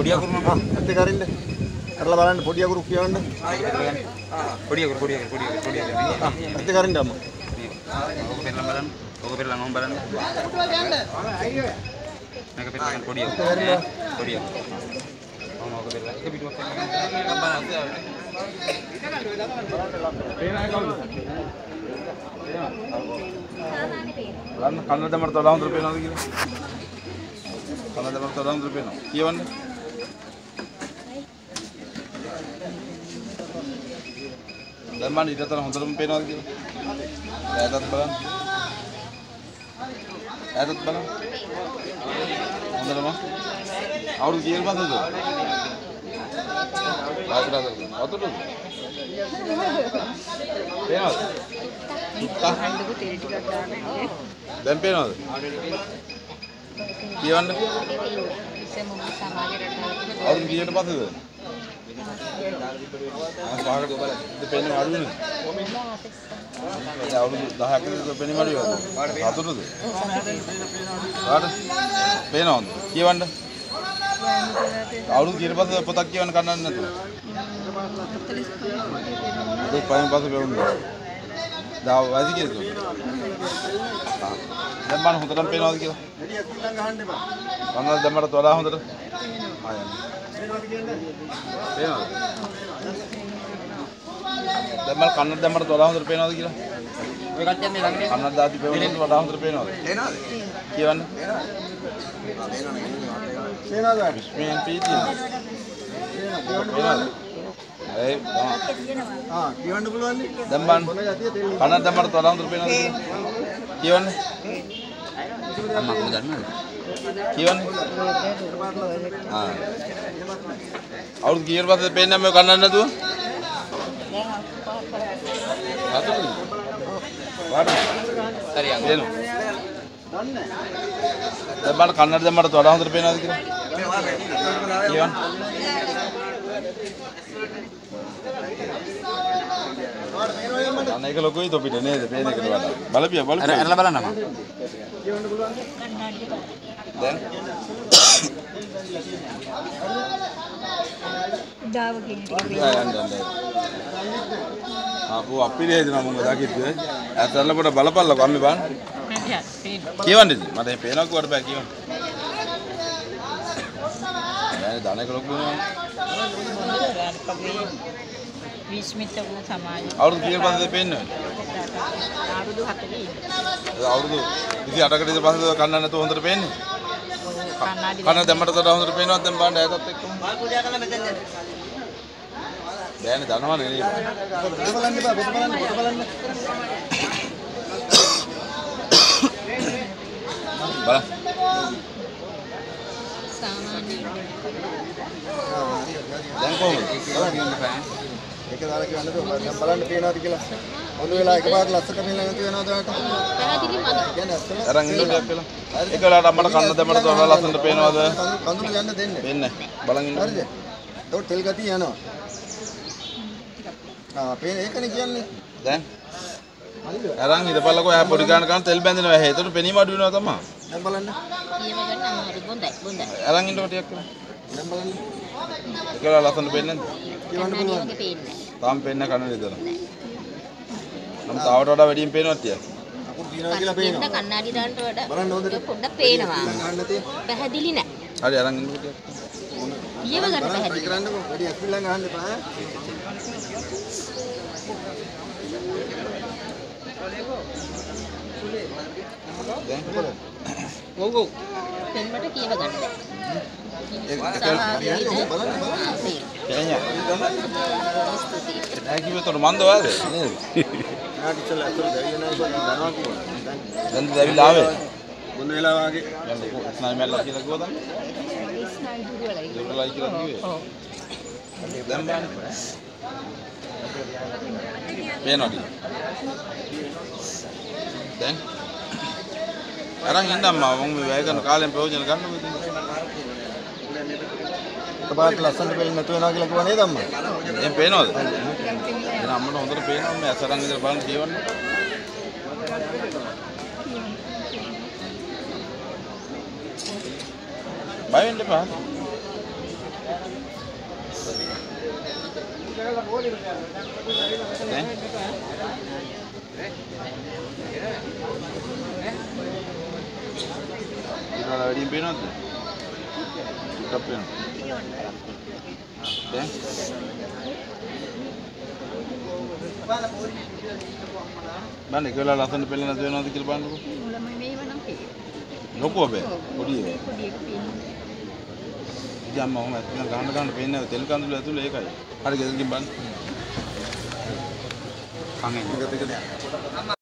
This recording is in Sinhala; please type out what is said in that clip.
පොඩි අකුරු මම ඇත්ත කරින්ද කරලා බලන්න පොඩි අකුරු කියවන්න පොඩි අකුරු පොඩි අකුරු පොඩි අකුරු පොඩි අකුරු ඇත්ත කරින්ද අම්මා ඕක පෙරලා බලන්න ඕක පෙරලා මම බලන්න මේක පෙරලා ගන්න පොඩි අකුරු පොඩි අකුරු මම ඕක පෙරලා එක පිටුවක් කරලා බලන්න කන්න දැමර තොලා හොඳට පේනවද කියලා. කන්න දැමර තොලා හොඳට පේනවා. කියවන්න. දැන් මම ඊටතර හොඳටම පේනවද කියලා. ඈතත් බලන්න. ඈතත් බලන්න. හොඳටම. අවුරුදු කීයද පස්සේද? ආයතනද? අතුරුද? පේනවද? සුත්තා හඳුකු තෙල් ටිකක් දාන්න ඉන්නේ. දැන් පේනවද? කියවන්න. ඉස්සෙම මුළු සමාජ රටාවක අවුරුදු කීයට පස්සේද? පහකට බලන්න. දෙපෙන්නේ අඩු වෙනද? අවුරුදු 10ක් විතර දෙපෙන්නේ අඩු වෙනද? හතුරුද? කාට? පේනවද? කියවන්න. අවුරුදු කීයට පස්සේ පොතක් කියවන්න කන්නන්න නැතුව. ඒක පයින් පස්සේ පෙවුන්දා. දා වැඩි කීයද? ආ. දැන් බලන්න හොඳටම පේනවද කියලා? වැඩි අකුරු ළඟ අහන්න එපා කන්නද දැම්මට වඩා හොඳට? ආ යන්න. පේනවද? දැන් මම කන්නද දැම්මට වඩා හොඳට පේනවද කියලා? ඔය මේ ළඟට කන්නද දාති පෙවුනට වඩා හොඳට පේනවද? එනවද කියවන්න. එනවද විශ්මයෙන් පීතියද? පේනවද? ඒ ආ කියවන්න පුළුවන් නේ දැන් බලන්න කන්නද දැම්මට වඩා හොඳට පේනවද කියලා? කියවන්න. අම්මා කොහොමද දන්නවද කියවන්න. ආ. අවුරුදු කීයට පස්සේ පේන්නේ මේ කන්නන්න නැතුව? හතුරුද? වාඩි. හරි අංග පේනවා. දැන් බලන්න කන්නඩ දැම්මට වඩා හොඳට පේනවද කියලා? කියවන්න. අන්න ඒක ලොකුයි තොපිට නේද? පේන එකට වඩා. බලපිය අර බලපිය. අරලා බලන්න මම දැන් දාව. ආපු අපිරිය හිතනවා මම දකිද්ද. ඇතරල පොඩ බලපල්ලකෝ අම්මේ බලන්න. කියවන්න. මට මේ පේනවා කිව්වට බෑ කියවන්න. දැන් දණක ලොකු වෙනවා. විස්මිත වුණ සමාජ අවුරුදු කීයක් පස්සේද පේන්නේ? අවුරුදු 40 අවුරුදු 28කට ඉඳන් පස්සේ කන්න නැතුව හොඳට පේන්නේ. කන්නාඩි කන දැම්මට වඩා හොඳට පේනවද දැන් බලන්න ඈතත් එක්කම. බෑනේ දනවනේ නේ. පොත බලන්න එපා පොත බලන්න පොත බලන්න බලන්න. සාමාන්‍ය දැන් කොහොමද? ඒක දාලා කියන්නද දැන් බලන්න පේනවද කියලා මොන වෙලාව එකපාරට ලස්සට පේන්න නැති වෙනවද ඔයාලට පැහැදිලි මදි කියන්නේ ඇත්තම අරන් ඉන්න ටිකක් කියලා. ඒක වෙලාවට අම්මට කන්න දැම්මට වඩා ලස්සනට පේනවද? කඳුළු යන්න දෙන්න වෙන්නේ. බලන් ඉන්න. හරිද එතකොට තෙල් ගතිය යනවා ආ පේන ඒකනේ කියන්නේ දැන් හරිද අරන් ඉඳපල්ලකෝ එයා පොඩි ගාන කන තෙල් බැඳෙනවා. ඇහි. ඒතකොට පෙනීම අඩු වෙනවා තමයි. දැන් බලන්න කියව ගන්න අමාරු බොඳයි බොඳයි අරන් ඉන්නකො ටිකක් කියලා. දැන් බලන්න ඒක වෙලාව ලස්සනට පේන්නේ. නැද්ද? තාම පේන්නේ කන විතර. නම් තාවට වඩා වැඩියෙන් පේනවා ටික. අකුරු තියනවා කියලා පේනවා. කන්නාඩි දාන්නට වඩා බලන්න හොඳට. පොඩ්ඩක් පේනවා. පැහැදිලි නෑ. හරි අරන් ඉන්නකො ටිකක්. කියව ගන්න පැහැදිලි. කරන්නකෝ වැඩි අකුරු ළඟ අහන්න එපා. දැන් ඔව් ඔව් පෙන්වට කියව ගන්න ඒක සහ ඒක විවිධ බලන්න බලන්න ආ, තේරුම්. කෑඤ්ඤා. ස්තුතියි. නෑ කිව්වතොට මන්ද ඔයාද? නේද? නාටි ඉස්සෙල්ලා අකුරු දැවිය නැහැ කියලා දනවා කිව්වා දැන් දැන් දැවිලා ආවේ. මොන වෙලාව වගේ යන්න ස්නයිමර්ලා කියලා කිව්වද? ස්නායු දුර්වලයි. දුර්ලයි කියලා කිව්වේ. ඔව්. දැන් බලන්න. පේනවද? දැන් අරන් ඉන්න අම්මා මම මේ වැය කරන කාලෙන් ප්‍රයෝජන ගන්නකො ඉතින්. එකපාරට ලස්සනට පෙන්නේ නැතු වෙනවා කියලා කිව්වා නේද අම්මා එහෙන් පේනවද? එහෙනම් අම්මට හොඳට පේනවා මේ අසරන් ඉඳලා බලන්න කියවන්න. බය වෙන්න එපා. ඊට වඩා වැඩියෙන් පේනවද? බලන්න එක වෙලාව ලස්සන පෙළ නැති වෙනවද කියලා බලන්නකෝ. ලොකු අපේ. පොඩි ඒවා. පොඩි එක පේනවා. ඉතින් අම්මා ඔහම ඇත්තට ගහන්න ගහන්න පේන්නේ නැහැ. තෙල් කඳුළු ඇතුලේ ඒකයි. හරි ගෙදරකින් බලන්න. දෙක